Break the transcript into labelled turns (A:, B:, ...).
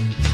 A: Mm-hmm.